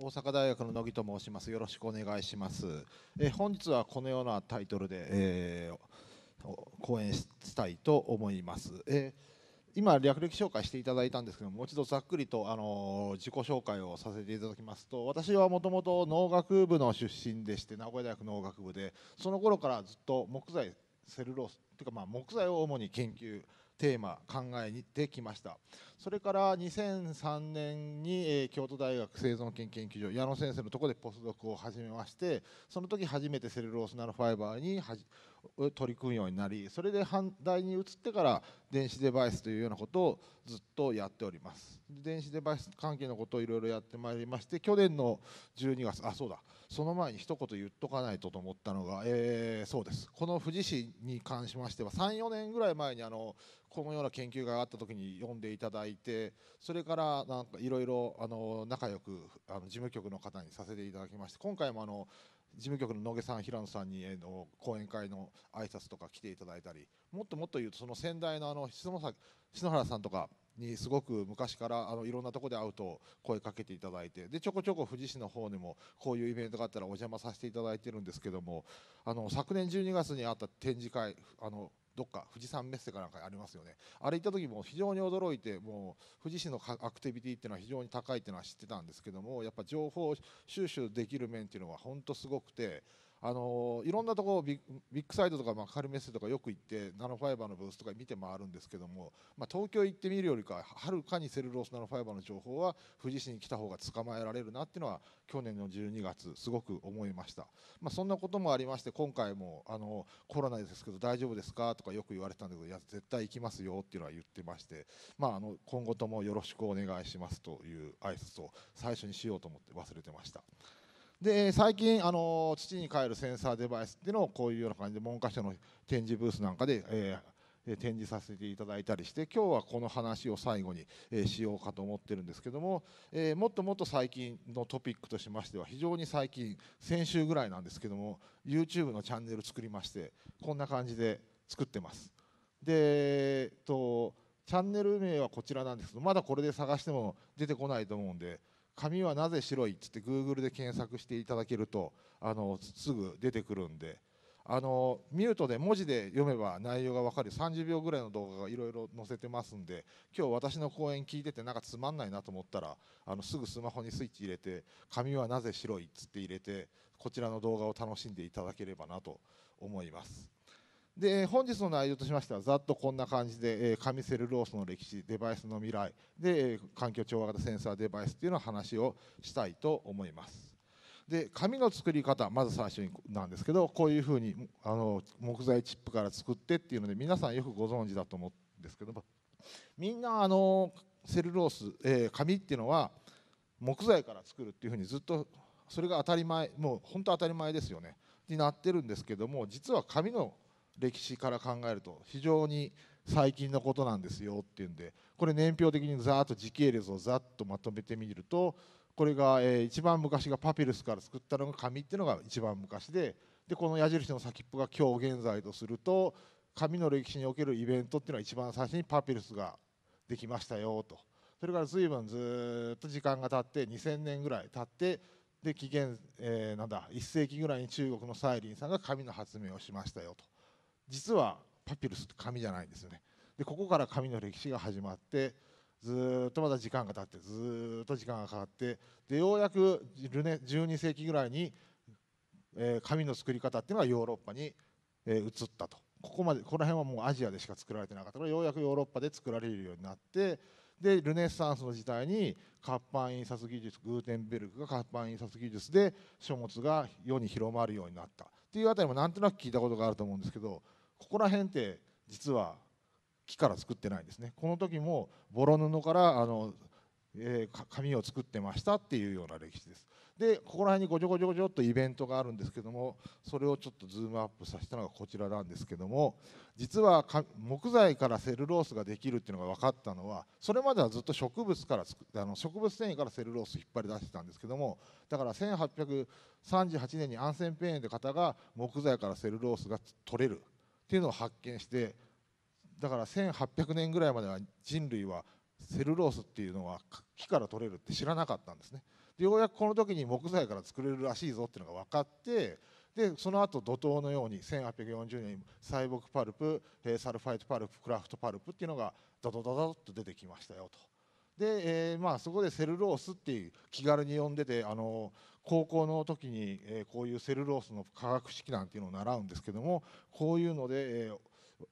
大阪大学の野木と申します。よろしくお願いします。え本日はこのようなタイトルで、えー講演したいと思います。えー今略歴紹介していただいたんですけどももう一度ざっくりと、あの自己紹介をさせていただきますと私はもともと農学部の出身でして名古屋大学農学部でその頃からずっと木材セルロースというかまあ木材を主に研究テーマ考えてきました。それから2003年に、えー京都大学生存研研究所矢野先生のところでポスドクを始めましてその時初めてセルロースナノファイバーにはじ取り組むようになりそれで反対に移ってから電子デバイスというようなことをずっとやっております。電子デバイス関係のことをいろいろやってまいりまして去年の12月あそうだ。その前に一言言っとかないとと思ったのが、えーそうです。この富士市に関しましては34年ぐらい前にあのこのような研究があった時に読んでいただいてそれからいろいろ仲良くあの事務局の方にさせていただきまして今回もあの事務局の野毛さん平野さんにえーの講演会の挨拶とか来ていただいたりもっともっと言うとその先代のあの篠原さんとかにすごく昔からあのいろんなとこで会うと声かけていただいてでちょこちょこ富士市の方にもこういうイベントがあったらお邪魔させていただいてるんですけどもあの昨年12月にあった展示会あのどっか富士山メッセかなんかありますよね。あれ行った時も非常に驚いてもう富士市のアクティビティっていうのは非常に高いっていうのは知ってたんですけどもやっぱ情報収集できる面っていうのは本当すごくてあのいろんなところビッグサイトとか、まあ、カルメッセとかよく行ってナノファイバーのブースとか見て回るんですけども、まあ、東京行ってみるよりかはるかにセルロースナノファイバーの情報は富士市に来た方が捕まえられるなっていうのは去年の12月すごく思いました、まあ、そんなこともありまして今回もあのコロナですけど大丈夫ですかとかよく言われてたんだけどいや絶対行きますよっていうのは言ってまして、まあ、あの今後ともよろしくお願いしますという挨拶を最初にしようと思って忘れてました。で最近あの土に帰るセンサーデバイスっていうのをこういうような感じで文科省の展示ブースなんかで、えー展示させていただいたりして今日はこの話を最後に、えしようかと思ってるんですけども、えもっともっと最近のトピックとしましては非常に最近先週ぐらいなんですけども YouTube のチャンネル作りましてこんな感じで作ってます。で、とチャンネル名はこちらなんですけどまだこれで探しても出てこないと思うんで髪はなぜ白い？っつって Google で検索していただけるとあのすぐ出てくるんで。あのミュートで文字で読めば内容が分かる。30秒ぐらいの動画がいろいろ載せてますんで今日私の講演聞いててなんかつまんないなと思ったらあのすぐスマホにスイッチ入れて髪はなぜ白い？っつって入れてこちらの動画を楽しんでいただければなと思います。で本日の内容としましてはざっとこんな感じで、紙セルロースの歴史デバイスの未来で、環境調和型センサーデバイスっていうの話をしたいと思います。で紙の作り方まず最初になんですけどこういうふうにあの木材チップから作ってっていうので皆さんよくご存知だと思うんですけどもみんなあのセルロース、えー紙っていうのは木材から作るっていうふうにずっとそれが当たり前もう本当当たり前ですよねになってるんですけども実は紙の歴史から考えると非常に最近のことなんですよっていうんでこれ年表的にざーっと時系列をざっとまとめてみるとこれが、えー一番昔がパピルスから作ったのが紙っていうのが一番昔ででこの矢印の先っぽが今日現在とすると紙の歴史におけるイベントっていうのは一番最初にパピルスができましたよと。それから随分ずっと時間が経って2000年ぐらい経ってで紀元、えーなんだ1世紀ぐらいに中国のサイリンさんが紙の発明をしましたよと。実はパピルスって紙じゃないんですよね。でここから紙の歴史が始まってずっとまた時間が経ってずっと時間がかかってでようやく12世紀ぐらいに、え紙の作り方っていうのがヨーロッパに、え移ったと。ここまでこの辺はもうアジアでしか作られてなかったからようやくヨーロッパで作られるようになってでルネッサンスの時代に活版印刷技術グーテンベルクが活版印刷技術で書物が世に広まるようになった。っていうあたりもなんとなく聞いたことがあると思うんですけどここら辺って実は木から作ってないんですね。この時もボロ布からあの、えー紙を作ってましたっていうような歴史です。でここら辺にごちょごちょごちょっとイベントがあるんですけどもそれをちょっとズームアップさせたのがこちらなんですけども実は木材からセルロースができるっていうのが分かったのはそれまではずっと植物から作あの植物繊維からセルロース引っ張り出してたんですけどもだから1838年にアンセルムペイエンって方が木材からセルロースが取れる。っていうのを発見してだから1800年ぐらいまでは人類はセルロースっていうのは木から取れるって知らなかったんですねでようやくこの時に木材から作れるらしいぞっていうのが分かってでその後怒涛のように1840年に砕木パルプサルファイトパルプクラフトパルプっていうのがドドドドッと出てきましたよと。で、えー、まあそこでセルロースっていう気軽に呼んでてあの高校の時に、えー、こういうセルロースの化学式なんていうのを習うんですけどもこういうので、え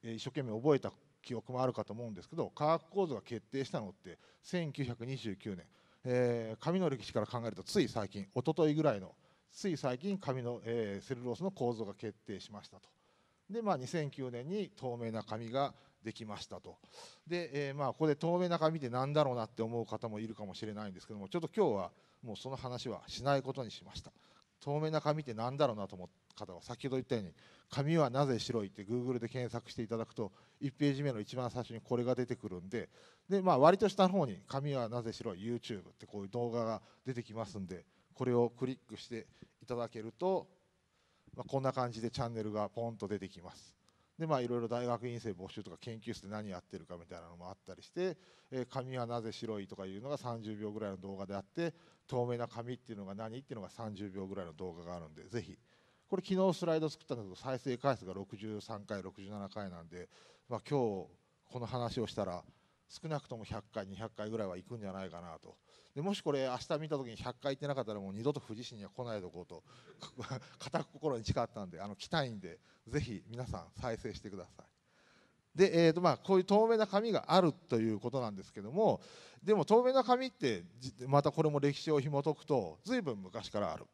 ー、一生懸命覚えた記憶もあるかと思うんですけど化学構造が決定したのって1929年、えー、紙の歴史から考えるとつい最近一昨日ぐらいのつい最近紙の、えー、セルロースの構造が決定しましたと。でまあ、2009年に透明な紙ができましたと。で、えー、まあここで透明な紙って何だろうなって思う方もいるかもしれないんですけどもちょっと今日はもうその話はしないことにしました。透明な紙って何だろうなと思った方は先ほど言ったように紙はなぜ白いって Google で検索していただくと1ページ目の一番最初にこれが出てくるんでで、まあ、割と下の方に紙はなぜ白い YouTube ってこういう動画が出てきますんでこれをクリックしていただけると、まあ、こんな感じでチャンネルがポンと出てきます。でまあいろいろ大学院生募集とか研究室で何やってるかみたいなのもあったりして、え、紙はなぜ白いとかいうのが30秒ぐらいの動画であって透明な紙っていうのが何っていうのが30秒ぐらいの動画があるんでぜひ。これ昨日スライド作ったんだけど再生回数が63回67回なんで、まあ、今日この話をしたら少なくとも100回200回ぐらいは行くんじゃないかなと。でもしこれ明日見た時に100回行ってなかったらもう二度と富士市には来ないでおこうと 固く心に誓ったんであの来たいんでぜひ皆さん再生してください。で、えーとまあ、こういう透明な紙があるということなんですけどもでも透明な紙ってまたこれも歴史を紐解くと随分昔からある。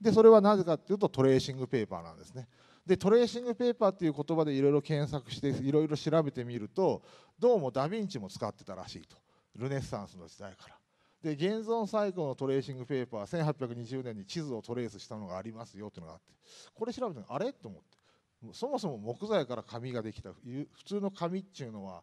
でそれはなぜかっていうとトレーシングペーパーなんですね。でトレーシングペーパーっていう言葉でいろいろ検索していろいろ調べてみるとどうもダ・ヴィンチも使ってたらしいと。ルネッサンスの時代から。で現存最古のトレーシングペーパー1820年に地図をトレースしたのがありますよっていうのがあってこれ調べてあれ？と思って。そもそも木材から紙ができた普通の紙っていうのは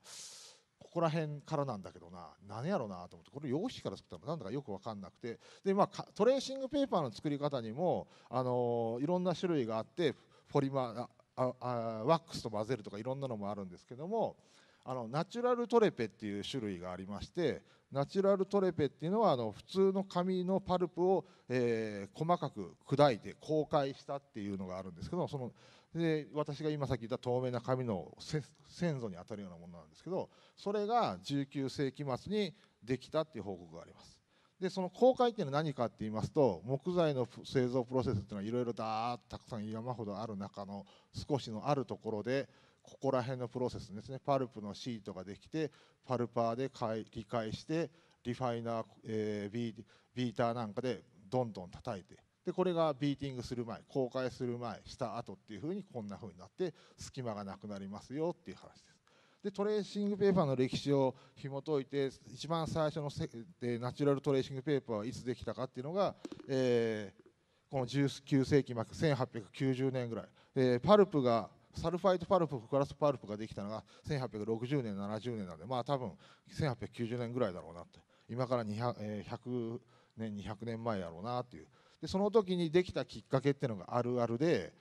ここら辺からなんだけどな。何やろうなと思って。これ用紙から作ったのな？んだかよく分かんなくて。で、まあ、トレーシングペーパーの作り方にも、あのいろんな種類があってポリマああワックスと混ぜるとかいろんなのもあるんですけどもあのナチュラルトレペっていう種類がありましてナチュラルトレペっていうのはあの普通の紙のパルプを、えー、細かく砕いて公開したっていうのがあるんですけどそので私が今さっき言った透明な紙の先祖にあたるようなものなんですけどそれが19世紀末にできたっていう報告があります。でその公開っていうのは何かって言いますと木材の製造プロセスっていうのはいろいろだたくさん山ほどある中の少しのあるところでここら辺のプロセスですねパルプのシートができてパルパーで理解してリファイナー、えー、ビービーターなんかでどんどん叩いてでこれがビーティングする前公開する前した後っていうふうにこんなふうになって隙間がなくなりますよっていう話です。でトレーシングペーパーの歴史を紐解いて一番最初のせでナチュラルトレーシングペーパーはいつできたかっていうのが、えー、この19世紀末1890年ぐらい、えー、パルプがサルファイトパルプクラフトパルプができたのが1860年70年なんでまあ多分1890年ぐらいだろうなって。今から200、えー、100年200年前やろうなっていう。でその時にできたきっかけっていうのがあるあるで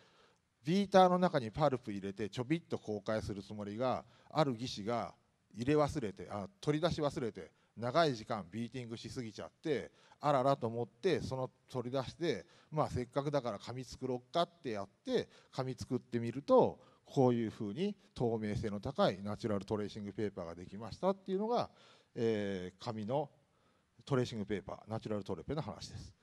ビーターの中にパルプ入れてちょびっと公開するつもりがある技師が入れ忘れてあ取り出し忘れて長い時間ビーティングしすぎちゃってあららと思ってその取り出してまあせっかくだから紙作ろっかってやって紙作ってみるとこういうふうに透明性の高いナチュラルトレーシングペーパーができましたっていうのが、えー、紙のトレーシングペーパーナチュラルトレペの話です。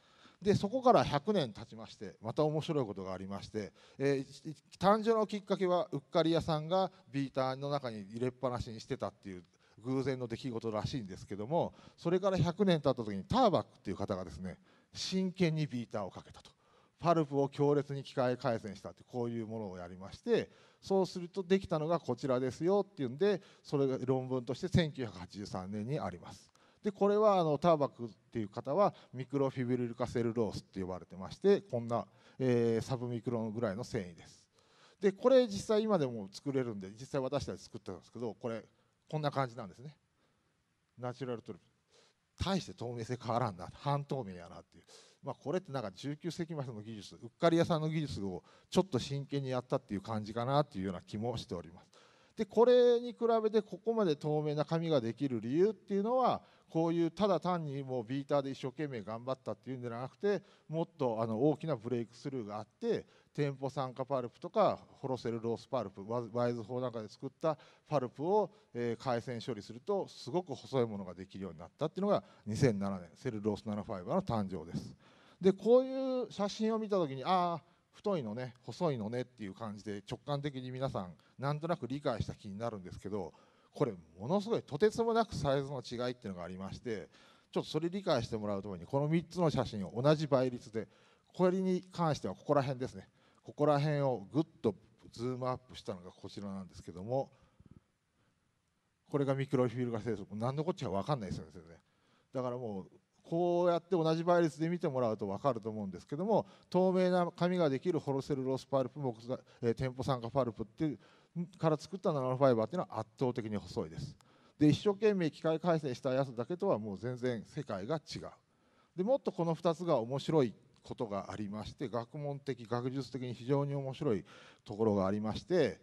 でそこから100年経ちましてまた面白いことがありまして、えー、誕生のきっかけはうっかり屋さんがビーターの中に入れっぱなしにしてたっていう偶然の出来事らしいんですけどもそれから100年経った時にターバックっていう方がですね真剣にビーターをかけたと。パルプを強烈に機械改善したってこういうものをやりましてそうするとできたのがこちらですよっていうんでそれが論文として1983年にあります。でこれはあのターバックっていう方はミクロフィブリル化セルロースって呼ばれてましてこんな、えー、サブミクロンぐらいの繊維です。でこれ実際今でも作れるんで実際私たち作ってたんですけどこれこんな感じなんですね。ナチュラルトリプ。大して透明性変わらんな。半透明やなっていう、まあ、これってなんか19世紀末の技術うっかり屋さんの技術をちょっと真剣にやったっていう感じかなっていうような気もしております。でこれに比べてここまで透明な紙ができる理由っていうのはこういうただ単にもうビーターで一生懸命頑張ったっていうんじゃなくてもっとあの大きなブレイクスルーがあって店舗酸化パルプとかホロセルロースパルプワイズ法なんかで作ったパルプを、え、回線処理するとすごく細いものができるようになったっていうのが2007年セルロースナノファイバーの誕生です。でこういう写真を見た時にああ太いのね細いのねっていう感じで直感的に皆さんなんとなく理解した気になるんですけどこれものすごいとてつもなくサイズの違いっていうのがありましてちょっとそれ理解してもらうためにこの3つの写真を同じ倍率でこれに関してはここら辺ですね。ここら辺をぐっとズームアップしたのがこちらなんですけどもこれがミクロフィブリル化セルロース何のこっちゃ分かんないですよね。だからもうこうやって同じ倍率で見てもらうと分かると思うんですけども透明な紙ができるホロセルロスパルプ木材、えー、 TEMPO酸化パルプっていうから作ったナノファイバーっていうのは圧倒的に細いです。で一生懸命機械解繊したやつだけとはもう全然世界が違う。でもっとこの2つが面白いことがありまして学問的学術的に非常に面白いところがありまして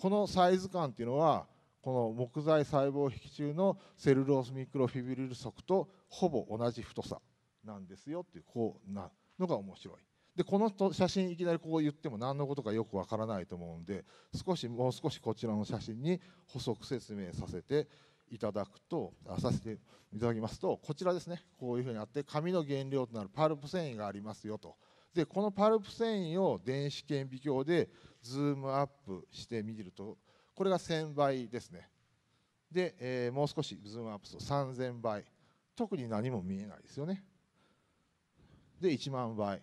このサイズ感っていうのはこの木材細胞壁中のセルロースミクロフィブリル束とほぼ同じ太さなんですよっていうこうなのが面白い。でこの写真いきなりこう言っても何のことかよくわからないと思うんで少しもう少しこちらの写真に補足説明させていただくとあさせていただきますとこちらですねこういうふうにあって紙の原料となるパルプ繊維がありますよと。でこのパルプ繊維を電子顕微鏡でズームアップしてみるとこれが1000倍ですね。で、えー、もう少しズームアップすると3000倍。特に何も見えないですよね。で1万倍。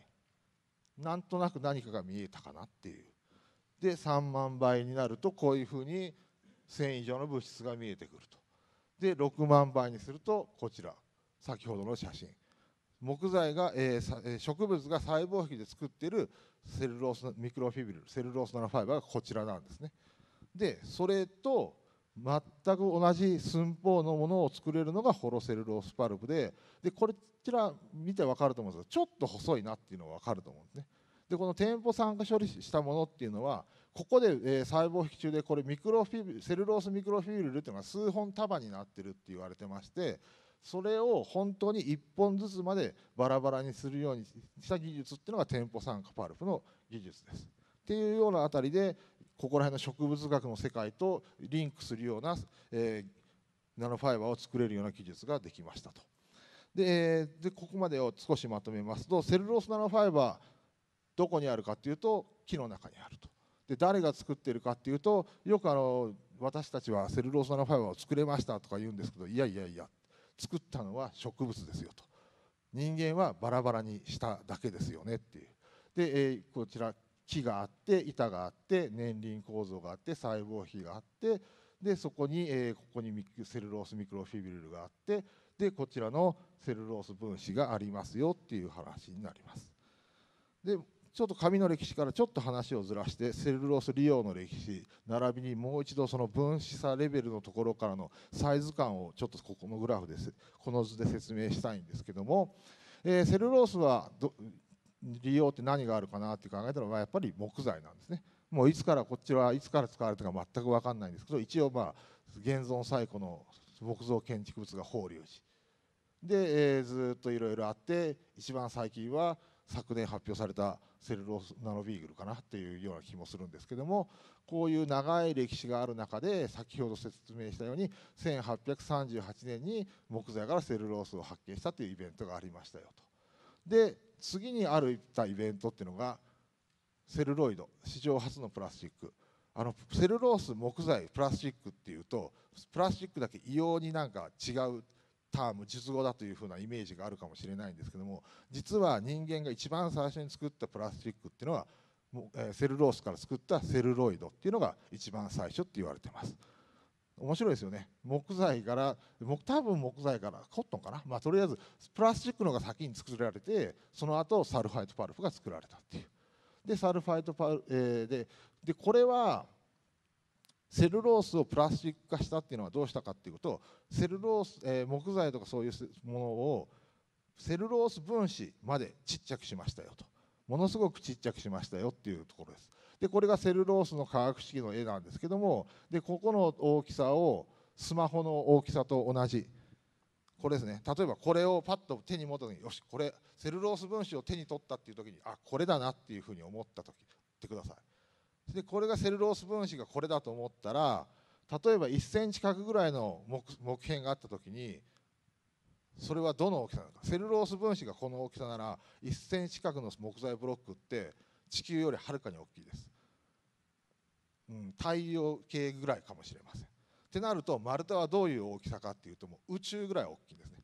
なんとなく何かが見えたかなっていう。で3万倍になるとこういうふうに1000以上の物質が見えてくると。で6万倍にするとこちら。先ほどの写真。木材が、えー、植物が細胞壁で作っているセルロースミクロフィブリルセルロースナノファイバーがこちらなんですね。でそれと全く同じ寸法のものを作れるのがホロセルロースパルプででこちら見て分かると思うんですがちょっと細いなっていうのが分かると思うんですね。でこの店舗酸化処理したものっていうのはここで、えー、細胞壁中でこれミクロフィセルロースミクロフィブリルっていうのが数本束になってるって言われてましてそれを本当に1本ずつまでバラバラにするようにした技術っていうのが店舗酸化パルプの技術です。っていうようなあたりでここら辺の植物学の世界とリンクするような、えー、ナノファイバーを作れるような技術ができましたと。ででここまでを少しまとめますとセルロースナノファイバーどこにあるかっていうと木の中にあると。で誰が作ってるかっていうとよくあの私たちはセルロースナノファイバーを作れましたとか言うんですけどいやいやいや作ったのは植物ですよと人間はバラバラにしただけですよねっていうで、えー、こちら木があって板があって年輪構造があって細胞比があってでそこに、えー、ここにセルロースミクロフィブリルがあってでこちらのセルロース分子がありますよっていう話になります。でちょっと紙の歴史からちょっと話をずらしてセルロース利用の歴史並びにもう一度その分子差レベルのところからのサイズ感をちょっとここのグラフですこの図で説明したいんですけども、え、セルロースは利用って何があるかなって考えたらやっぱり木材なんですね。もういつからこっちはいつから使われたか全く分かんないんですけど一応まあ現存最古の木造建築物が法隆寺。で、え、ずっといろいろあって一番最近は昨年発表されたセルロースナノビーグルかなっていうような気もするんですけどもこういう長い歴史がある中で先ほど説明したように1838年に木材からセルロースを発見したというイベントがありましたよと。で次にあるたイベントっていうのがセルロイド史上初のプラスチックあのセルロース木材プラスチックっていうとプラスチックだけ異様になんか違うターム術語だというふうなイメージがあるかもしれないんですけども実は人間が一番最初に作ったプラスチックっていうのはセルロースから作ったセルロイドっていうのが一番最初って言われてます。面白いですよね。木材から多分木材からコットンかな、まあ、とりあえずプラスチックのが先に作られてその後サルファイトパルプが作られたっていう。でサルファイトパル、えー、ででこれはセルロースをプラスチック化したっていうのはどうしたかっていうとセルロース、えー、木材とかそういうものをセルロース分子までちっちゃくしましたよと。ものすごくちっちゃくしましたよっていうところです。でこれがセルロースの化学式の絵なんですけどもでここの大きさをスマホの大きさと同じ。これですね。例えばこれをパッと手に持った時によしこれセルロース分子を手に取ったっていう時にあこれだなっていうふうに思った時ってください。でこれがセルロース分子がこれだと思ったら例えば1センチ角ぐらいの木片があった時にそれはどの大きさなのか。セルロース分子がこの大きさなら1センチ角の木材ブロックって地球よりはるかに大きいです、うん、太陽系ぐらいかもしれません。ってなると丸太はどういう大きさかっていうともう宇宙ぐらい大きいんですね。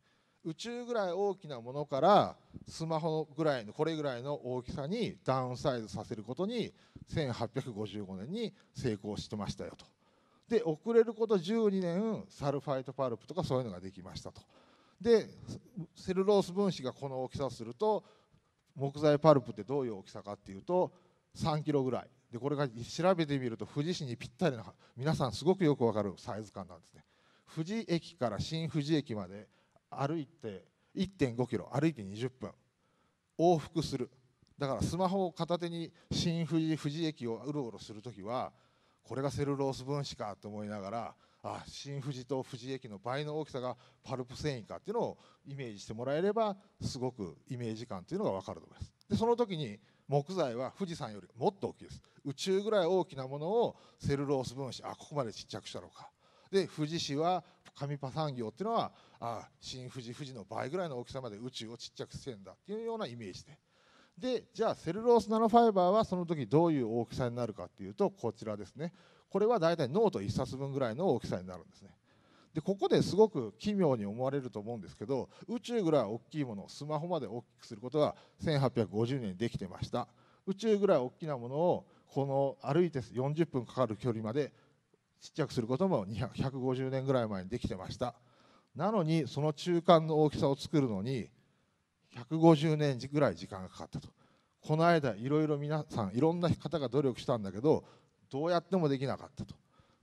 宇宙ぐらい大きなものからスマホぐらいのこれぐらいの大きさにダウンサイズさせることに1855年に成功してましたよと。で遅れること12年サルファイトパルプとかそういうのができましたと。でセルロース分子がこの大きさをすると木材パルプってどういう大きさかっていうと3キロぐらい。でこれが調べてみると富士市にぴったりな皆さんすごくよくわかるサイズ感なんですね。富士駅から新富士駅まで歩いて1.5キロ歩いて20分。往復する。だからスマホを片手に新富士富士駅をうろうろする時はこれがセルロース分子かと思いながらあ新富士と富士駅の倍の大きさがパルプ繊維かっていうのをイメージしてもらえればすごくイメージ感っていうのが分かると思います。でその時に木材は富士山よりもっと大きいです。宇宙ぐらい大きなものをセルロース分子あここまでちっちゃくしたのか。で富士市は紙パ産業っていうのはあ新富士富士の倍ぐらいの大きさまで宇宙をちっちゃくしてんだっていうようなイメージで。でじゃあセルロースナノファイバーはその時どういう大きさになるかっていうとこちらですね。これは大体ノート1冊分ぐらいの大きさになるんですね。でここですごく奇妙に思われると思うんですけど宇宙ぐらい大きいものをスマホまで大きくすることが1850年にできてました。宇宙ぐらい大きなものをこの歩いて40分かかる距離までちっちゃくすることも150年ぐらい前にできてました。なのにその中間の大きさを作るのに150年ぐらい時間がかかったと。この間いろいろ皆さんいろんな方が努力したんだけどどうやってもできなかったと。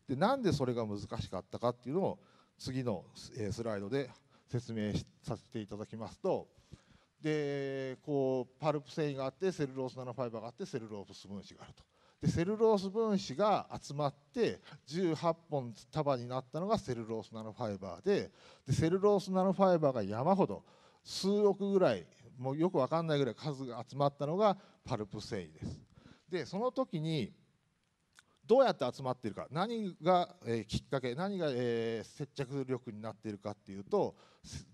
でなんでそれが難しかったかっていうのを次のスライドで説明させていただきますとでこうパルプ繊維があってセルロースナノファイバーがあってセルロース分子があると。でセルロース分子が集まって18本束になったのがセルロースナノファイバーででセルロースナノファイバーが山ほど数億ぐらいもうよく分かんないぐらい数が集まったのがパルプ繊維です。でその時にどうやって集まっているか何が、きっかけ何が、えー、接着力になっているかっていうと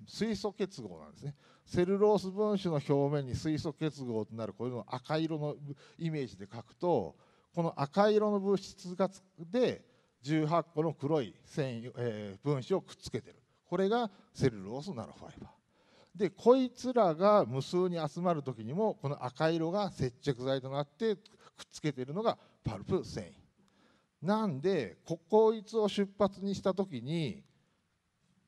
水素結合なんですね。セルロース分子の表面に水素結合となるこういうの赤色のイメージで書くとこの赤色の物質がで18個の黒い繊維、えー、分子をくっつけてる。これがセルロースナノファイバー。でこいつらが無数に集まる時にもこの赤色が接着剤となってくっつけてるのがパルプ繊維。なんでこいつを出発にした時に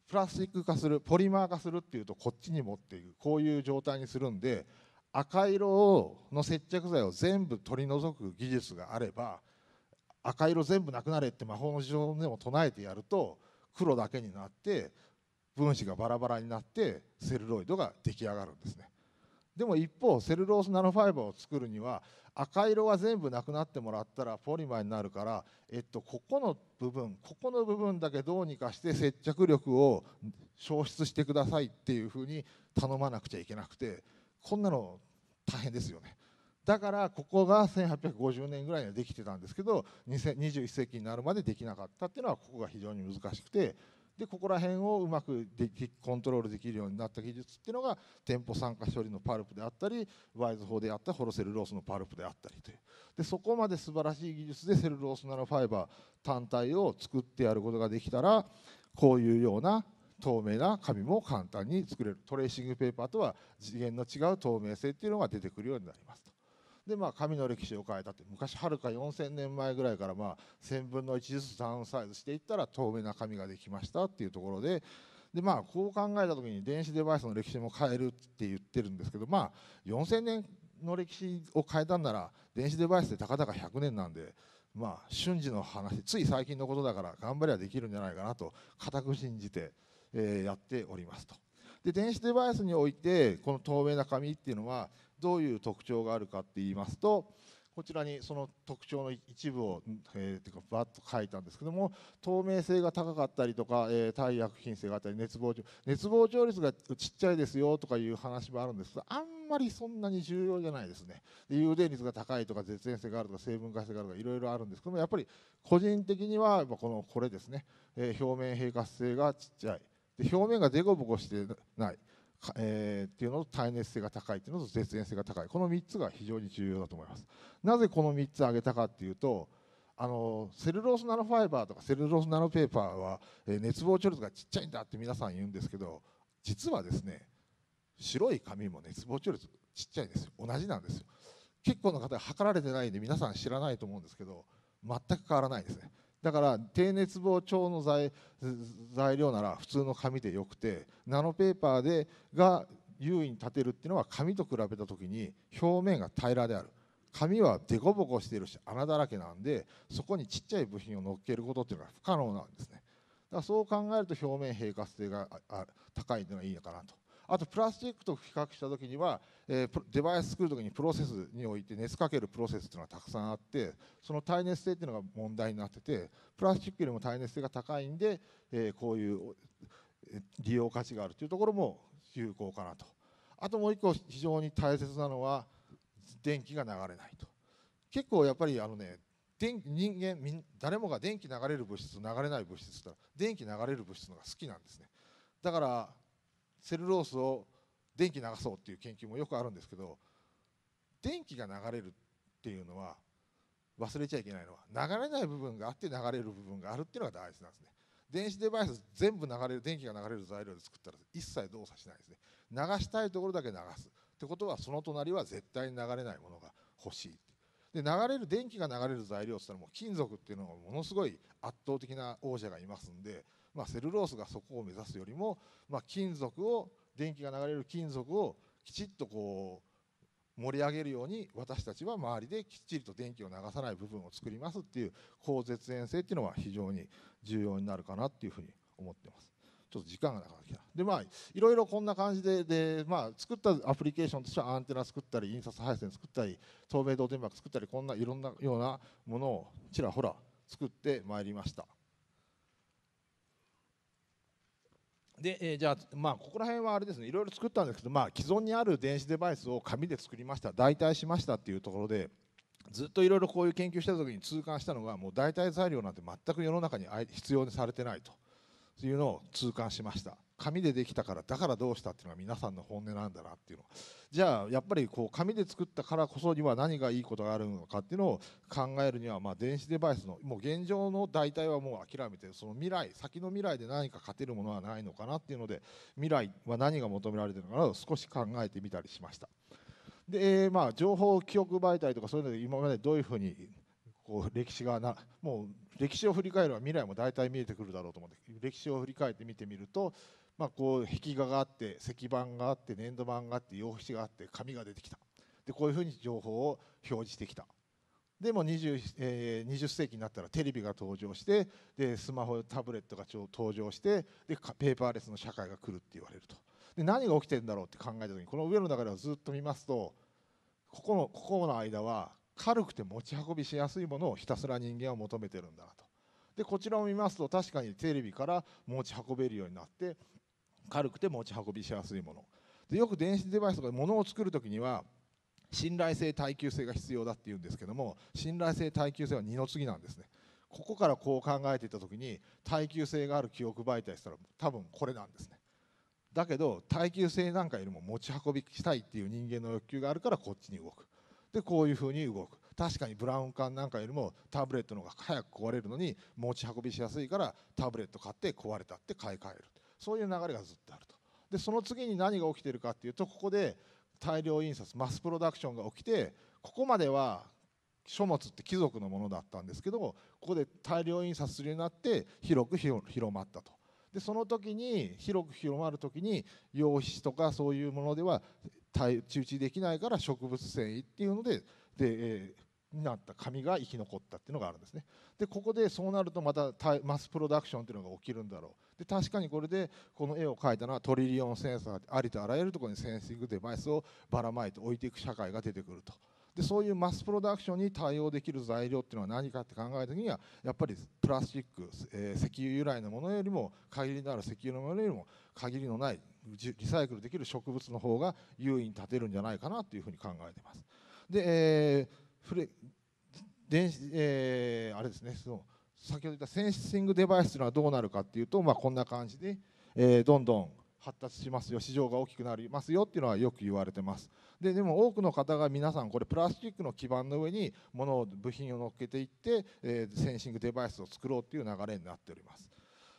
プラスチック化するポリマー化するっていうとこっちに持っていく。こういう状態にするんで赤色の接着剤を全部取り除く技術があれば赤色全部なくなれって魔法の呪文でも唱えてやると黒だけになって分子がバラバラになってセルロイドが出来上がるんですね。でも一方セルロースナノファイバーを作るには赤色は全部なくなってもらったらポリマーになるから、えっと、ここの部分ここの部分だけどうにかして接着力を消失してくださいっていうふうに頼まなくちゃいけなくてこんなの大変ですよね。だからここが1850年ぐらいにはできてたんですけど21世紀になるまでできなかったっていうのはここが非常に難しくてでここら辺をうまくできコントロールできるようになった技術っていうのが店舗酸化処理のパルプであったりワイズ法であったホロセルロースのパルプであったりというでそこまで素晴らしい技術でセルロースナノファイバー単体を作ってやることができたらこういうような透明な紙も簡単に作れるトレーシングペーパーとは次元の違う透明性っていうのが出てくるようになりますと。でまあ紙の歴史を変えたって昔はるか4000年前ぐらいからまあ1000分の1ずつダウンサイズしていったら透明な紙ができましたっていうところででまあこう考えた時に電子デバイスの歴史も変えるって言ってるんですけどまあ4000年の歴史を変えたんなら電子デバイスでたかだか100年なんでまあ瞬時の話つい最近のことだから頑張りゃできるんじゃないかなと固く信じて、えー、やっておりますと。で電子デバイスにおいてこの透明な紙っていうのはどういう特徴があるかって言いますとこちらにその特徴の一部を、えー、てかバッと書いたんですけども透明性が高かったりとか、えー、耐薬品性があったり熱膨張熱膨張率がちっちゃいですよとかいう話もあるんですがあんまりそんなに重要じゃないですね。誘電率が高いとか絶縁性があるとか成分化性があるとかいろいろあるんですけどもやっぱり個人的にはこのこれですね、えー、表面平滑性がちっちゃい。で表面がデコボコしてない。えー、っていうのと耐熱性が高いっていうのと絶縁性が高い。この3つが非常に重要だと思います。なぜこの3つ挙げたかっていうとあのセルロースナノファイバーとかセルロースナノペーパーは、えー、熱膨張率がちっちゃいんだって皆さん言うんですけど実はですね白い紙も熱膨張率ちっちゃいんですよ。同じなんですよ。結構の方は測られてないんで皆さん知らないと思うんですけど全く変わらないですね。だから低熱膨張の材料なら普通の紙でよくてナノペーパーでが優位に立てるっていうのは紙と比べた時に表面が平らである。紙は凸凹しているし穴だらけなんでそこにちっちゃい部品を乗っけることっていうのが不可能なんですね。だからそう考えると表面平滑性が高いというのがいいのかなと。あとプラスチックと比較した時には、えー、デバイス作る時にプロセスにおいて熱かけるプロセスというのがたくさんあってその耐熱性っていうのが問題になっててプラスチックよりも耐熱性が高いんで、えー、こういう利用価値があるというところも有効かなと。あともう一個非常に大切なのは電気が流れないと。結構やっぱりあのね電人間誰もが電気流れる物質流れない物質って言ったら電気流れる物質のが好きなんですね。だからセルロースを電気流そうっていう研究もよくあるんですけど電気が流れるっていうのは忘れちゃいけないのは流れない部分があって流れる部分があるっていうのが大事なんですね。電子デバイス全部流れる電気が流れる材料で作ったら一切動作しないですね。流したいところだけ流す。ってことはその隣は絶対に流れないものが欲しいで流れる電気が流れる材料って言ったらもう金属っていうのがものすごい圧倒的な王者がいますんでまあ、セルロースがそこを目指すよりも、まあ、金属を電気が流れる金属をきちっとこう盛り上げるように私たちは周りできっちりと電気を流さない部分を作りますっていう高絶縁性っていうのは非常に重要になるかなっていうふうに思ってます。ちょっと時間がなかったでまあいろいろこんな感じでで、まあ、作ったアプリケーションとしてはアンテナ作ったり印刷配線作ったり透明導電膜作ったりこんないろんなようなものをちらほら作ってまいりました。で、えー、じゃあ、まあ、ここら辺はあれですねいろいろ作ったんですけど、まあ、既存にある電子デバイスを紙で作りました代替しましたっていうところでずっといろいろこういう研究してた時に痛感したのがもう代替材料なんて全く世の中に必要にされてないというのを痛感しました。紙でできたからだからどうしたっていうのが皆さんの本音なんだなっていうの。じゃあやっぱりこう紙で作ったからこそには何がいいことがあるのかっていうのを考えるにはまあ電子デバイスのもう現状の代替はもう諦めてその未来先の未来で何か勝てるものはないのかなっていうので未来は何が求められてるのかなと少し考えてみたりしました。で、まあ、情報記憶媒体とかそういうので今までどういうふうにこう歴史がなもう歴史を振り返れば未来も大体見えてくるだろうと思って歴史を振り返って見てみるとまあ、こう壁画があって石板があって粘土板があって用紙があって紙が出てきた。でこういうふうに情報を表示してきた。でも 20,、えー、20世紀になったらテレビが登場してでスマホタブレットが登場してでペーパーレスの社会が来るって言われると。で何が起きてるんだろうって考えた時にこの上の流れをずっと見ますとここのここの間は軽くて持ち運びしやすいものをひたすら人間は求めてるんだなと。でこちらを見ますと確かにテレビから持ち運べるようになって軽くて持ち運びしやすいもの。でよく電子デバイスとか物を作る時には信頼性耐久性が必要だっていうんですけども信頼性耐久性は二の次なんですね。ここからこう考えていった時に耐久性がある記憶媒体したら多分これなんですね。だけど耐久性なんかよりも持ち運びしたいっていう人間の欲求があるからこっちに動く。でこういうふうに動く。確かにブラウン管なんかよりもタブレットの方が早く壊れるのに持ち運びしやすいからタブレット買って壊れたって買い替えるそういう流れがずっとあると。でその次に何が起きてるかっていうとここで大量印刷マスプロダクションが起きてここまでは書物って貴族のものだったんですけどここで大量印刷するようになって広く広まったと。でその時に広く広まる時に用紙とかそういうものでは太刀打ちできないから植物繊維っていうのでで、えーになった紙が生き残ったっていうのがあるんですね。でここでそうなるとまたマスプロダクションっていうのが起きるんだろう。で確かにこれでこの絵を描いたのはトリリオンセンサーありとあらゆるところにセンシングデバイスをばらまいて置いていく社会が出てくるとでそういうマスプロダクションに対応できる材料っていうのは何かって考えた時にはやっぱりプラスチック、えー、石油由来のものよりも限りのある石油のものよりも限りのないリサイクルできる植物の方が優位に立てるんじゃないかなというふうに考えてます。で、えー、フレ電子えー、あれですねその先ほど言ったセンシングデバイスというのはどうなるかっていうと、まあ、こんな感じで、えー、どんどん発達しますよ。市場が大きくなりますよっていうのはよく言われてます。ででも多くの方が皆さんこれプラスチックの基板の上に物を部品を乗っけていって、えー、センシングデバイスを作ろうっていう流れになっております。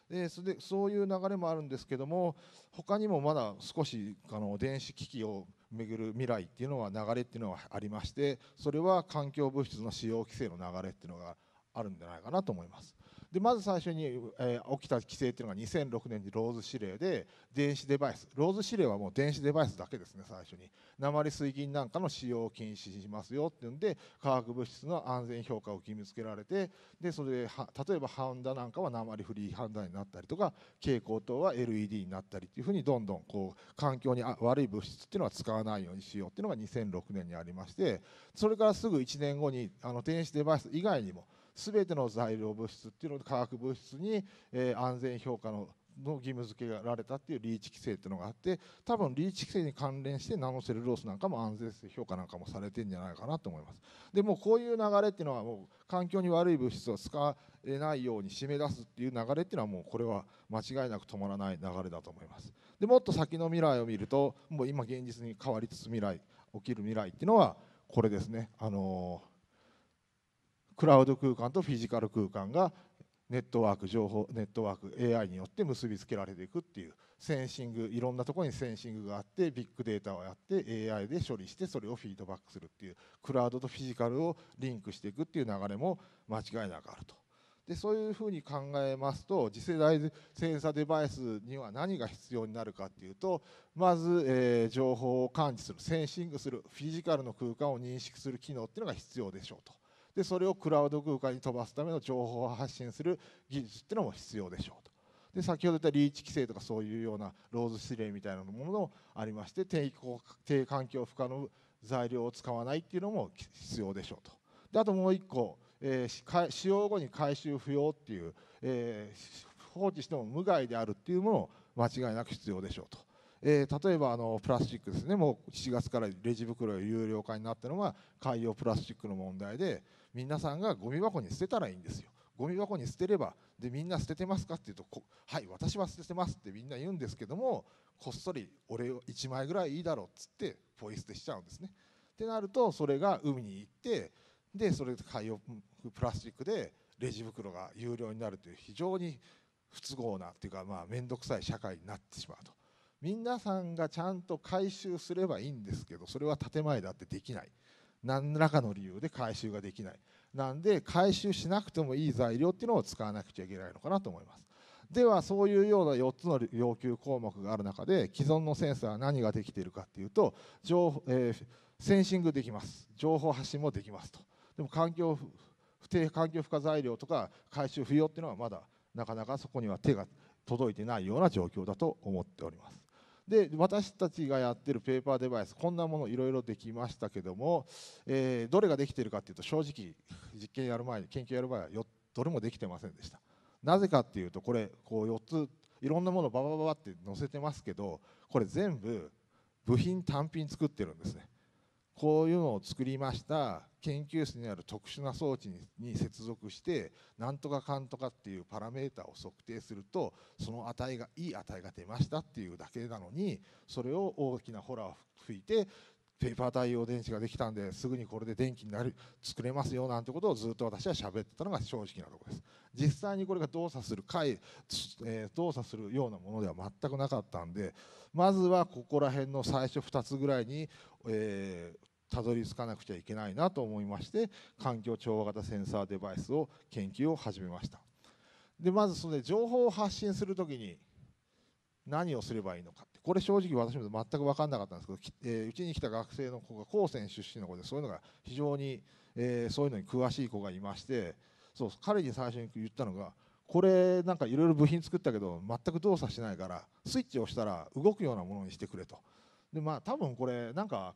でそれでそういう流れもあるんですけども他にもまだ少しあの電子機器をめぐる未来っていうのは流れっていうのはありましてそれは環境物質の使用規制の流れっていうのがあるんじゃないかなと思います。でまず最初に、えー、起きた規制っていうのが2006年にローズ指令で電子デバイスローズ指令はもう電子デバイスだけですね最初に鉛水銀なんかの使用を禁止しますよっていうんで化学物質の安全評価を義務付けられてでそれで例えばハンダなんかは鉛フリーハンダになったりとか蛍光灯は LED になったりっていうふうにどんどんこう環境に悪い物質っていうのは使わないようにしようっていうのが2006年にありましてそれからすぐ1年後にあの電子デバイス以外にも全ての材料物質っていうのを化学物質に、えー、安全評価のの義務付けられたっていうリーチ規制っていうのがあって多分リーチ規制に関連してナノセルロースなんかも安全性評価なんかもされてるんじゃないかなと思います。でもこういう流れっていうのはもう環境に悪い物質を使えないように締め出すっていう流れっていうのはもうこれは間違いなく止まらない流れだと思います。でもっと先の未来を見るともう今現実に変わりつつ未来起きる未来っていうのはこれですね。あのークラウド空間とフィジカル空間がネットワーク情報ネットワーク AI によって結びつけられていくっていうセンシングいろんなところにセンシングがあってビッグデータをやって AI で処理してそれをフィードバックするっていうクラウドとフィジカルをリンクしていくっていう流れも間違いなくあると。でそういうふうに考えますと次世代センサーデバイスには何が必要になるかっていうとまず、えー、情報を感知するセンシングするフィジカルの空間を認識する機能っていうのが必要でしょうと。でそれをクラウド空間に飛ばすための情報を発信する技術っていうのも必要でしょうと。で先ほど言ったリーチ規制とかそういうようなローズ指令みたいなものもありまして低低環境負荷の材料を使わないっていうのも必要でしょうと。であともう1個、えー、使用後に回収不要っていう、えー、放置しても無害であるっていうものも間違いなく必要でしょうと。えー、例えばあのプラスチックですね。もう7月からレジ袋が有料化になったのは海洋プラスチックの問題で皆さんがゴミ箱に捨てたらいいんですよ。ゴミ箱に捨てればでみんな捨ててますかっていうとはい私は捨ててますってみんな言うんですけどもこっそり俺1枚ぐらいいいだろうっつってポイ捨てしちゃうんですね。ってなるとそれが海に行ってでそれで海洋プラスチックでレジ袋が有料になるという非常に不都合なっていうかまあ面倒くさい社会になってしまうと。皆さんがちゃんと回収すればいいんですけどそれは建前だってできない。何らかの理由で回収ができない。なんで回収しなくてもいい材料っていうのを使わなくちゃいけないのかなと思います。ではそういうような4つの要求項目がある中で既存のセンサーは何ができているかっていうと情報、えー、センシングできます。情報発信もできますと。でも環境不定環境負荷材料とか回収不要っていうのはまだなかなかそこには手が届いてないような状況だと思っております。で私たちがやってるペーパーデバイスこんなものいろいろできましたけども、えー、どれができてるかっていうと正直実験やる前に研究やる場合はどれもできてませんでした。なぜかっていうとこれこう4ついろんなものをババババって載せてますけどこれ全部部品単品作ってるんですね。こういうのを作りました。研究室にある特殊な装置に接続してなんとかかんとかっていうパラメータを測定するとその値がいい値が出ましたっていうだけなのにそれを大きなホラーを吹いてペーパー対応電池ができたんですぐにこれで電気になる作れますよなんてことをずっと私は喋ってたのが正直なところです。実際にこれが動作する回、えー、動作するようなものでは全くなかったんでまずはここら辺の最初2つぐらいに、えー、たどり着かなくちゃいけないなと思いまして環境調和型センサーデバイスを研究を始めました。でまずそれ情報を発信する時に何をすればいいのかってこれ正直私も全く分かんなかったんですけどうち、に来た学生の子が高専出身の子でそういうのが非常に、えー、そういうのに詳しい子がいましてそう彼に最初に言ったのがこれなんかいろいろ部品作ったけど全く動作しないからスイッチを押したら動くようなものにしてくれと。でまあ多分これなんか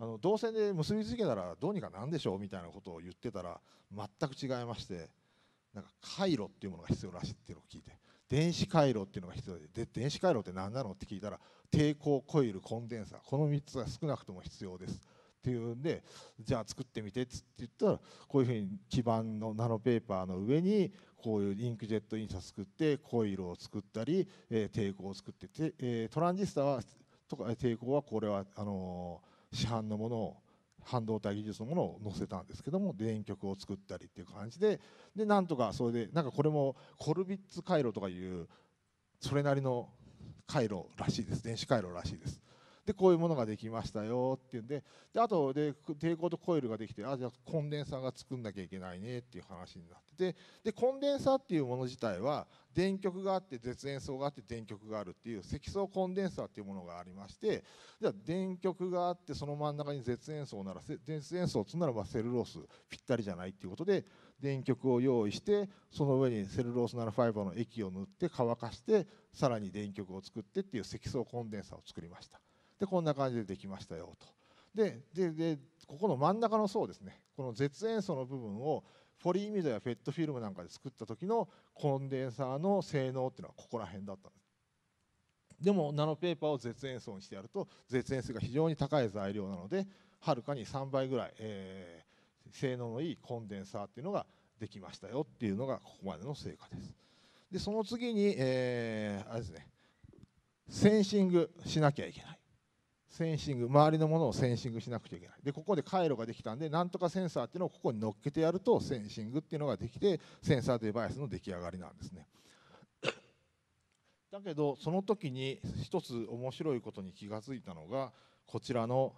あの導線で結びつけたらどうにかなんでしょうみたいなことを言ってたら全く違いましてなんか回路っていうものが必要らしいっていうのを聞いて電子回路っていうのが必要で電子回路って何なのって聞いたら抵抗コイルコンデンサーこの3つが少なくとも必要ですっていうんでじゃあ作ってみてっつって言ったらこういうふうに基板のナノペーパーの上にこういうインクジェット印刷作ってコイルを作ったり、えー、抵抗を作ってて、えー、トランジスタはとか抵抗はこれはあのー、市販のものを半導体技術のものを載せたんですけども電極を作ったりっていう感じででなんとかそれでなんかこれもコルビッツ回路とかいうそれなりの回路らしいです。電子回路らしいです。でこういうものができましたよっていうんでであとで抵抗とコイルができてあじゃあコンデンサーが作んなきゃいけないねっていう話になっててでコンデンサーっていうもの自体は電極があって絶縁層があって電極があるっていう積層コンデンサーっていうものがありましてじゃあ電極があってその真ん中に絶縁層なら絶縁層つならばセルロースぴったりじゃないっていうことで電極を用意してその上にセルロースナノファイバーの液を塗って乾かしてさらに電極を作ってっていう積層コンデンサーを作りました。でこんな感じでできましたよと。でででここの真ん中の層ですね。この絶縁層の部分をポリイミドやフェットフィルムなんかで作った時のコンデンサーの性能っていうのはここら辺だったんです。でもナノペーパーを絶縁層にしてやると絶縁性が非常に高い材料なのではるかに3倍ぐらい、えー、性能のいいコンデンサーっていうのができましたよっていうのがここまでの成果です。でその次に、えー、あれですね。センシングしなきゃいけない。センシング周りのものをセンシングしなくちゃいけない。でここで回路ができたんでなんとかセンサーっていうのをここに乗っけてやるとセンシングっていうのができてセンサーデバイスの出来上がりなんですね。だけどその時に一つ面白いことに気が付いたのがこちらの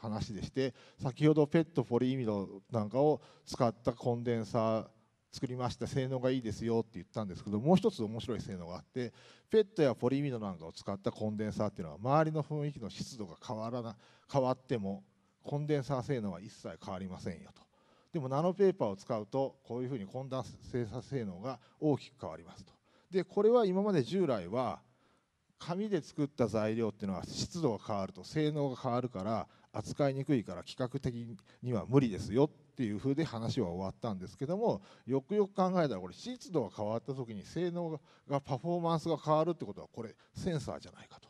話でして先ほどペットポリイミドなんかを使ったコンデンサー作りました性能がいいですよって言ったんですけどもう一つ面白い性能があってペットやポリミドなんかを使ったコンデンサーっていうのは周りの雰囲気の湿度が変わらな変わってもコンデンサー性能は一切変わりませんよと。でもナノペーパーを使うとこういうふうにコンデンサー性能が大きく変わりますと。でこれは今まで従来は紙で作った材料っていうのは湿度が変わると性能が変わるから扱いにくいから規格的には無理ですよっていう風で話は終わったんですけどもよくよく考えたらこれ湿度が変わった時に性能がパフォーマンスが変わるってことはこれセンサーじゃないかと。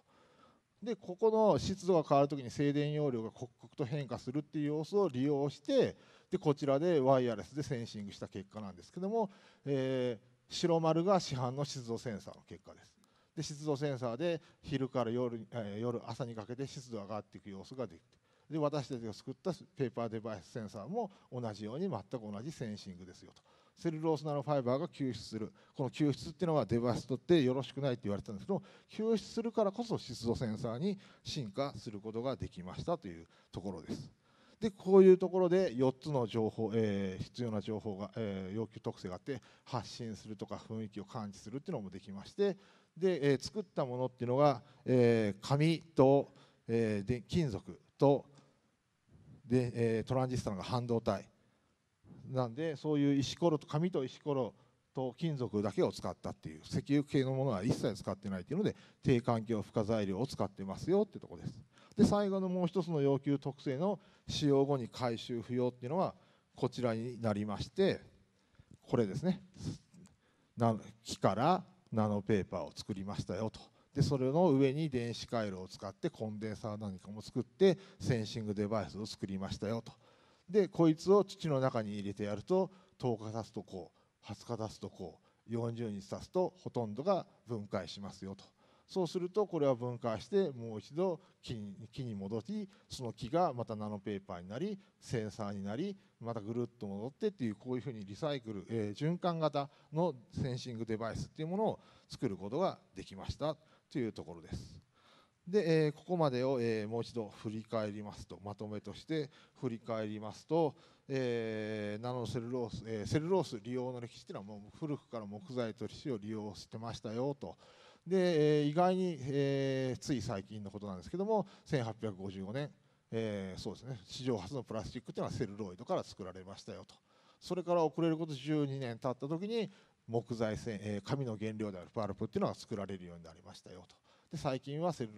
でここの湿度が変わる時に静電容量が刻々と変化するっていう様子を利用してでこちらでワイヤレスでセンシングした結果なんですけども、えー、白丸が市販の湿度センサーの結果です。で湿度センサーで昼から夜,、えー、夜朝にかけて湿度が上がっていく様子ができてで私たちが作ったペーパーデバイスセンサーも同じように全く同じセンシングですよと。セルロースナノファイバーが吸湿するこの吸湿っていうのはデバイスとってよろしくないって言われたんですけど吸湿するからこそ湿度センサーに進化することができましたというところです。でこういうところで4つの情報、えー、必要な情報が、えー、要求特性があって発信するとか雰囲気を感知するっていうのもできましてで、えー、作ったものっていうのが、えー、紙と、えー、で金属とで、え、トランジスタが半導体。なんでそういう石ころと紙と石ころと金属だけを使ったっていう石油系のものは一切使ってないっていうので低環境負荷材料を使ってますよっていうところです。で最後のもう一つの要求特性の使用後に回収不要っていうのはこちらになりましてこれですね。木からナノペーパーを作りましたよと。でそれの上に電子回路を使ってコンデンサー何かも作ってセンシングデバイスを作りましたよと。でこいつを土の中に入れてやると10日経つとこう20日経つとこう40日経つとほとんどが分解しますよと。そうするとこれは分解してもう一度木に戻りその木がまたナノペーパーになりセンサーになりまたぐるっと戻ってっていうこういうふうにリサイクル、えー、循環型のセンシングデバイスっていうものを作ることができました。というところです。で、えー、ここまでを、えー、もう一度振り返りますとまとめとして振り返りますと、えー、ナノセルロース、え、セルロース利用の歴史っていうのはもう古くから木材としてを利用してましたよとで、え、意外に、え、つい最近のことなんですけども1855年、え、そうですね史上初のプラスチックっていうのはセルロイドから作られましたよとそれから遅れること12年経った時に木材線、え、紙の原料であるパルプっていうのが作られるようになりましたよと。で最近はセル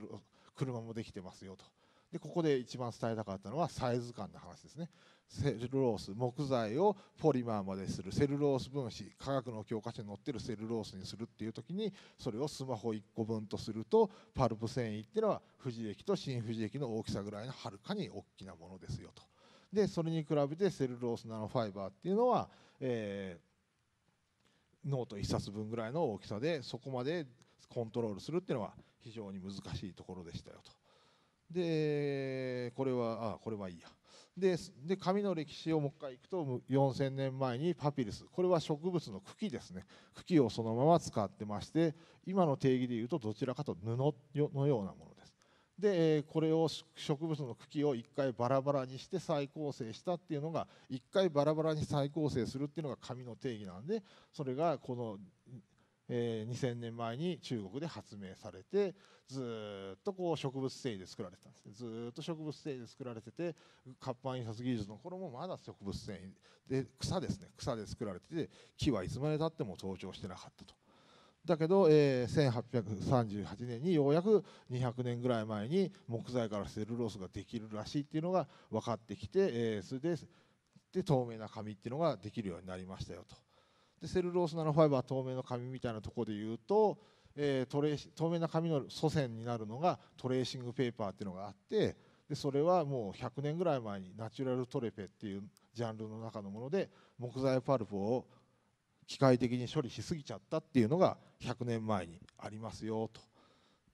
車もできてますよと。でここで一番伝えたかったのはサイズ感の話ですね。セルロース木材をポリマーまでするセルロース分子科学の教科書に載ってるセルロースにするっていう時にそれをスマホ1個分とするとパルプ繊維っていうのは富士駅と新富士駅の大きさぐらいのはるかに大きなものですよと。でそれに比べてセルロースナノファイバーっていうのは、えー、ノート1冊分ぐらいの大きさでそこまでコントロールするっていうのは非常に難しいところでしたよと。でこれはあこれはいいや。でで紙の歴史をもう一回いくと4000年前にパピルス。これは植物の茎ですね。茎をそのまま使ってまして今の定義でいうとどちらかと布のようなもの。でこれを植物の茎を1回バラバラにして再構成したっていうのが1回バラバラに再構成するっていうのが紙の定義なんでそれがこの、2000年前に中国で発明されてずっとこう植物繊維で作られてたんですねずっと植物繊維で作られてて活版印刷技術の頃もまだ植物繊維で草ですね草で作られてて木はいつまでたっても登場してなかったと。だけど、えー、1838年にようやく200年ぐらい前に木材からセルロースができるらしいっていうのが分かってきて、えー、それでで透明な紙っていうのができるようになりましたよと。でセルロースナノファイバー透明の紙みたいなところで言うと、えー、トレー透明な紙の祖先になるのがトレーシングペーパーっていうのがあってでそれはもう100年ぐらい前にナチュラルトレペっていうジャンルの中のもので木材パルプを機械的に処理しすぎちゃったっていうのが100年前にありますよと。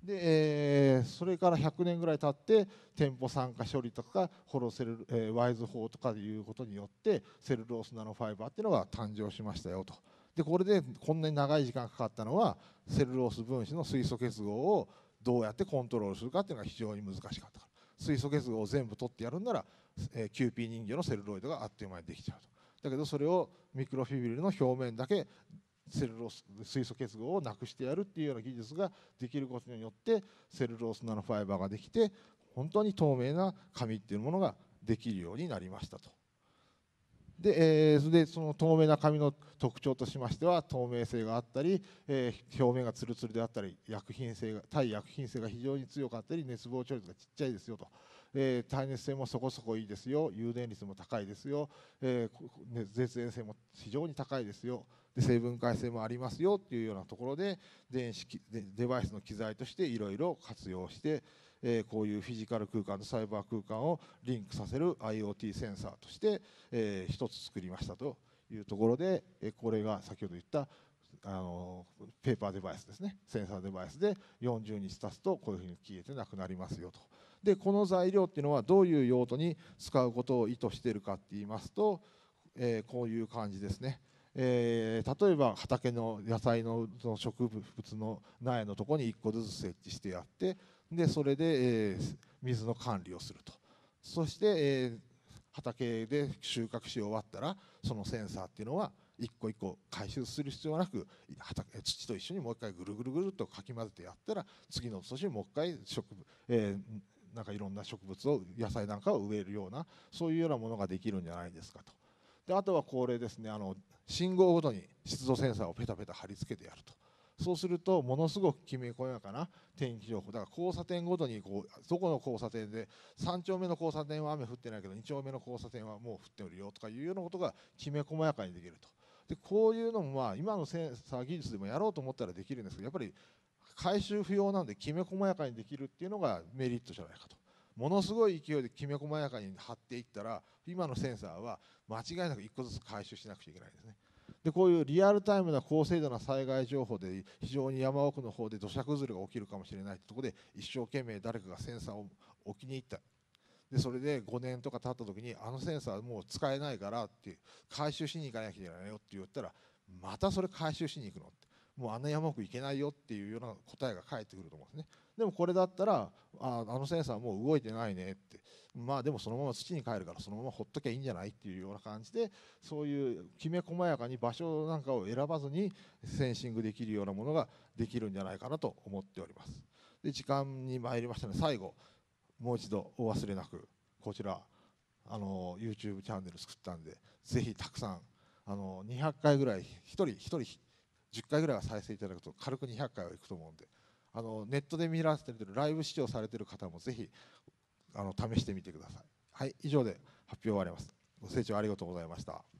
で、えー、それから100年ぐらい経ってTEMPO 酸化処理とかホロセル、えー、ワイズ法とかでいうことによってセルロースナノファイバーっていうのが誕生しましたよと。でこれでこんなに長い時間かかったのはセルロース分子の水素結合をどうやってコントロールするかっていうのが非常に難しかったから。水素結合を全部取ってやるんなら、えー、キューピー人形のセルロイドがあっという間にできちゃうと。だけどそれをミクロフィブリルの表面だけセルロース水素結合をなくしてやるっていうような技術ができることによってセルロースナノファイバーができて本当に透明な紙っていうものができるようになりましたと。で,、えー、そでその透明な紙の特徴としましては透明性があったり、えー、表面がツルツルであったり薬品性が対薬品性が非常に強かったり熱膨張率がちっちゃいですよとえー、耐熱性もそこそこいいですよ。誘電率も高いですよ、えー、絶縁性も非常に高いですよ。で成分解性もありますよ。っていうようなところで電子デバイスの機材としていろいろ活用して、えー、こういうフィジカル空間とサイバー空間をリンクさせる IoT センサーとして、えー、一つ作りましたというところで、え、これが先ほど言ったあのペーパーデバイスですね。センサーデバイスで40日経つとこういうふうに消えてなくなりますよと。でこの材料っていうのはどういう用途に使うことを意図しているかって言いますと、えー、こういう感じですね。えー、例えば畑の野菜のの植物の苗のところに1個ずつ設置してやってでそれで、えー、水の管理をするとそして、え、畑で収穫し終わったらそのセンサーっていうのは一個一個回収する必要はなく土と一緒にもう一回ぐるぐるぐるっとかき混ぜてやったら次の年にもう一回植物、えー、なんかいろんな植物を野菜なんかを植えるようなそういうようなものができるんじゃないですかと。であとはこれですねあの信号ごとに湿度センサーをペタペタ貼り付けてやると。そうするとものすごくきめ細やかな天気情報だから交差点ごとにこうどこの交差点で3丁目の交差点は雨降ってないけど2丁目の交差点はもう降っておるよとかいうようなことがきめ細やかにできると。でこういうのもまあ今のセンサー技術でもやろうと思ったらできるんですけどやっぱり回収不要なんできめ細やかにできるっていうのがメリットじゃないかと。ものすごい勢いできめ細やかに貼っていったら今のセンサーは間違いなく1個ずつ回収しなくちゃいけないんですね。でこういうリアルタイムな高精度な災害情報で非常に山奥の方で土砂崩れが起きるかもしれないってところで一生懸命誰かがセンサーを置きに行った。でそれで5年とか経った時にあのセンサーもう使えないからって回収しに行かなきゃいけないよって言ったらまたそれ回収しに行くのって。もうあんな山奥行けないよっていうような答えが返ってくると思うんですね。でもこれだったらああのセンサーもう動いてないねって。まあでもそのまま土に帰るからそのままほっときゃいいんじゃないっていうような感じでそういうきめ細やかに場所なんかを選ばずにセンシングできるようなものができるんじゃないかなと思っております。で時間に参りましたので最後もう一度お忘れなくこちらあの YouTube チャンネル作ったんでぜひたくさんあの200回ぐらい1人1人10回ぐらいは再生いただくと軽く200回はいくと思うんであのネットで見られてるライブ視聴されてる方もぜひあの試してみてください。はい以上で発表終わります。ご清聴ありがとうございました。